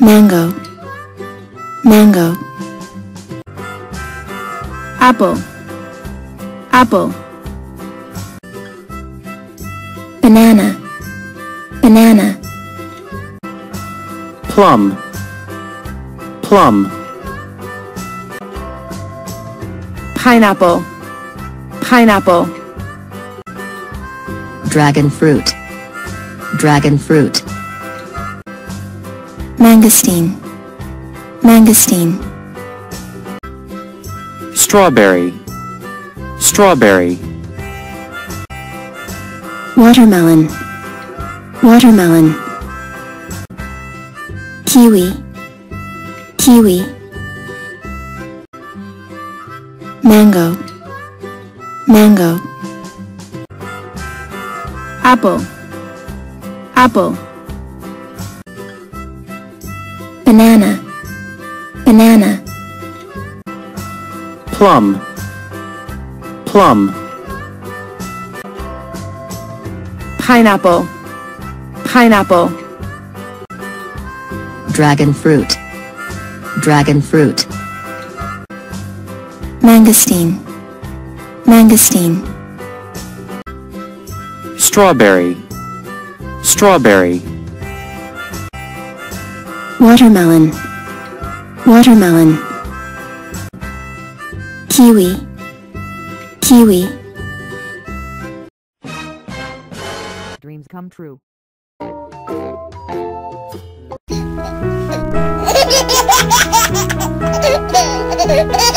mango. Mango. Apple. Apple. Banana. Banana. Plum. Plum. Pineapple. Pineapple. Dragon fruit. Dragon fruit mangosteen, mangosteen. Strawberry, strawberry. Watermelon, watermelon. Kiwi, kiwi. Mango, mango. Apple, apple banana. Banana. Plum. Plum. Pineapple. Pineapple. Dragon fruit. Dragon fruit. Mangosteen. Mangosteen. Strawberry. Strawberry watermelon, watermelon, kiwi, kiwi. Dreams come true.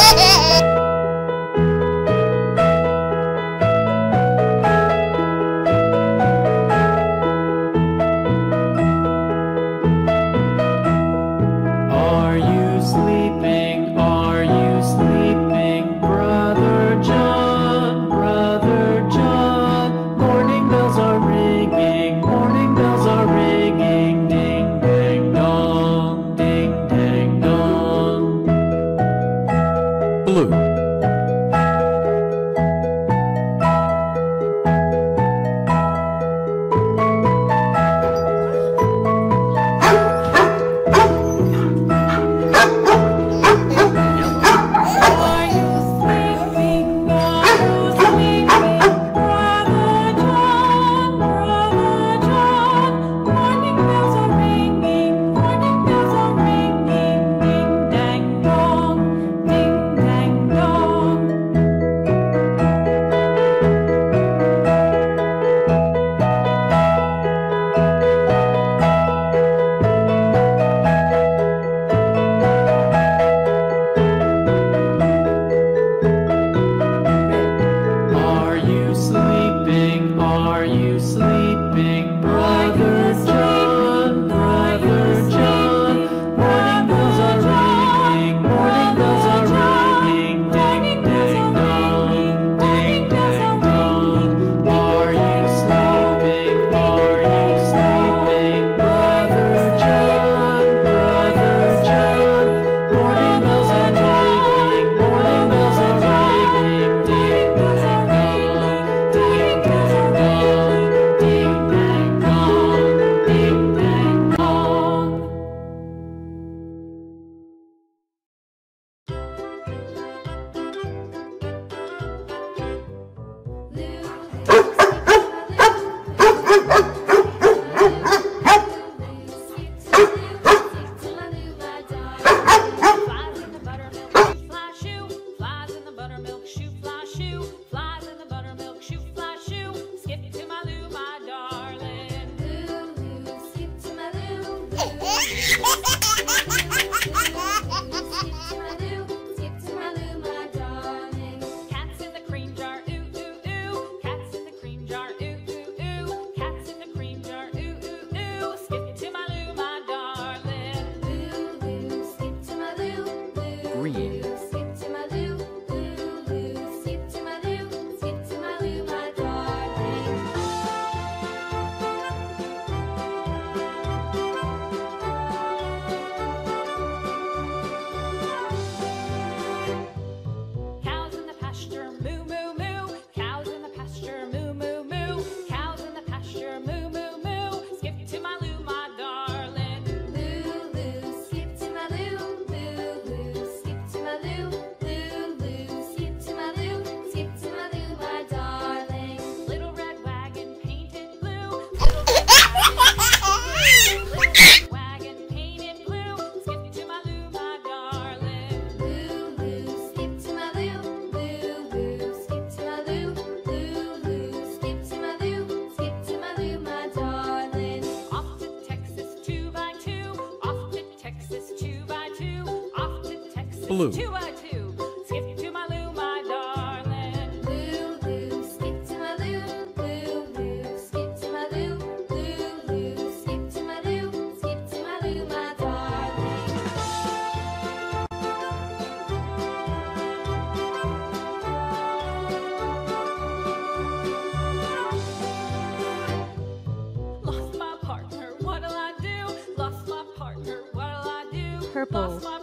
blue. 2-2 skip to my loo, my darling. Skip to my loo. Skip to my loo. My darling. Lost my partner, what'll I do? Lost my partner, what'll I do? Purple.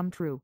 come true.